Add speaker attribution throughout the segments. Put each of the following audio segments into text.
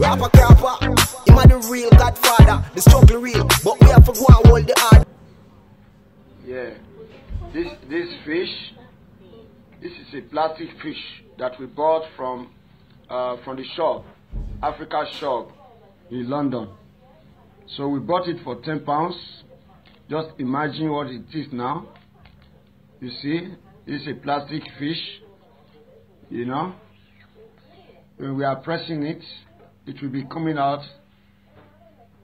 Speaker 1: Capper, him the real godfather. The struggle real, but we have to go and hold the.
Speaker 2: Yeah. This this fish, this is a plastic fish that we bought from uh, from the shop, Africa shop in London. So we bought it for ten pounds. Just imagine what it is now. You see, this is a plastic fish. You know, when we are pressing it, it will be coming out.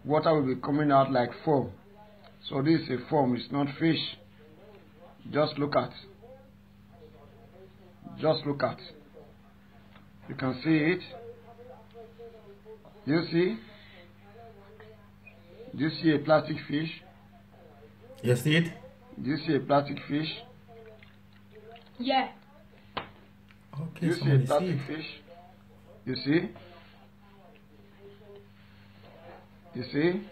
Speaker 2: Water will be coming out like foam. So this is a foam. It's not fish. Just look at. Just look at. You can see it. You see? Do you see a plastic fish?
Speaker 3: You see it?
Speaker 2: Do you see a plastic fish?
Speaker 4: Yeah.
Speaker 3: Okay,
Speaker 2: Do you see a
Speaker 3: somebody see
Speaker 2: plastic fish? You see? You see?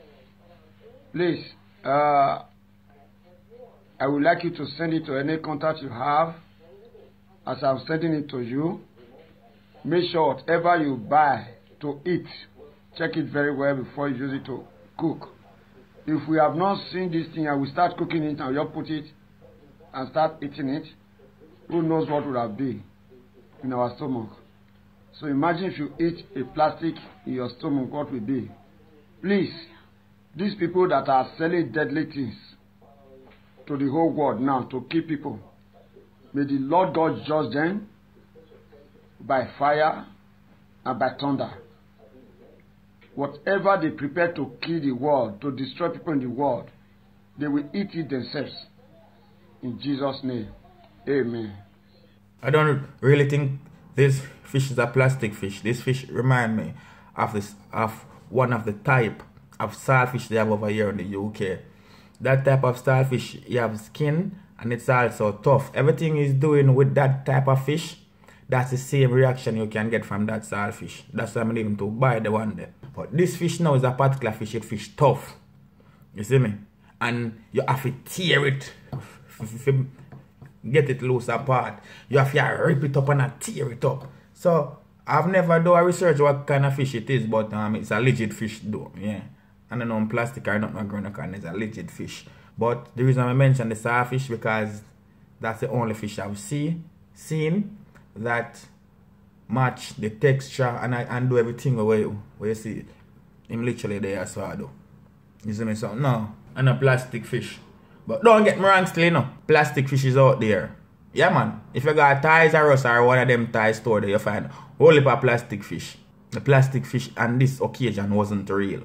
Speaker 2: Please, uh, I would like you to send it to any contact you have as I'm sending it to you. Make sure whatever you buy to eat, check it very well before you use it to cook. If we have not seen this thing and we start cooking it and you put it and start eating it, who knows what would have been in our stomach. So imagine if you eat a plastic in your stomach, what will be? Please, these people that are selling deadly things to the whole world now to kill people, may the Lord God judge them by fire and by thunder. Whatever they prepare to kill the world, to destroy people in the world, they will eat it themselves. In Jesus' name, amen.
Speaker 3: I don't really think this fish is a plastic fish. This fish remind me of this of one of the type of starfish they have over here in the UK. That type of starfish, you have skin and it's also tough. Everything is doing with that type of fish, that's the same reaction you can get from that starfish. That's why I'm leaving to buy the one there. But this fish now is a particular fish, it fish tough. You see me? And you have to tear it. Get it loose apart. You have to rip it up and tear it up. So I've never done a research what kind of fish it is, but um, it's a legit fish though. Yeah. And I know plastic or not growing and it's a legit fish. But the reason I mentioned the starfish because that's the only fish I've see, seen that match the texture and I and do everything where you, where you see. Him literally there as well though. You see me? So no, and a plastic fish. But don't get me wrong still, you know. Plastic fish is out there. Yeah, man. If you got ties or us or one of them ties store there, you find whole heap of plastic fish. The plastic fish on this occasion wasn't real.